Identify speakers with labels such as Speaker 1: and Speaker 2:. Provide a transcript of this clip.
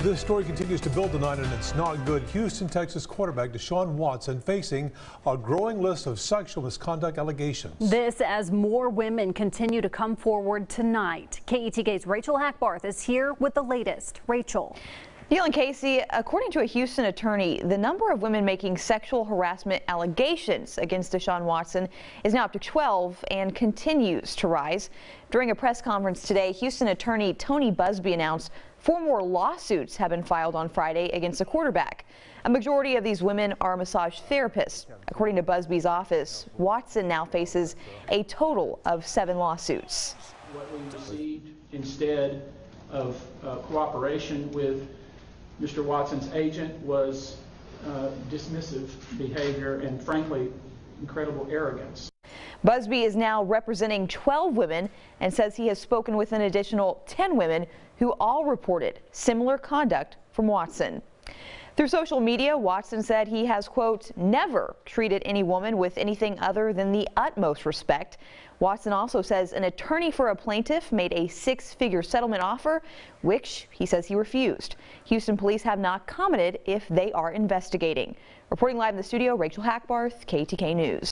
Speaker 1: This story continues to build tonight, and it's not good. Houston, Texas quarterback Deshaun Watson facing a growing list of sexual misconduct allegations.
Speaker 2: This as more women continue to come forward tonight. KETK's Rachel Hackbarth is here with the latest. Rachel.
Speaker 3: Neil and Casey, according to a Houston attorney, the number of women making sexual harassment allegations against Deshaun Watson is now up to 12 and continues to rise. During a press conference today, Houston attorney Tony Buzbee announced four more lawsuits have been filed on Friday against the quarterback. A majority of these women are massage therapists. According to Buzbee's office, Watson now faces a total of seven lawsuits.
Speaker 4: What we received instead of uh, cooperation with Mr. Watson's agent was uh, dismissive behavior and frankly incredible arrogance.
Speaker 3: Buzbee is now representing 12 women and says he has spoken with an additional 10 women who all reported similar conduct from Watson. Through social media, Watson said he has, quote, never treated any woman with anything other than the utmost respect. Watson also says an attorney for a plaintiff made a six-figure settlement offer, which he says he refused. Houston police have not commented if they are investigating. Reporting live in the studio, Rachel Hackbarth, KETK News.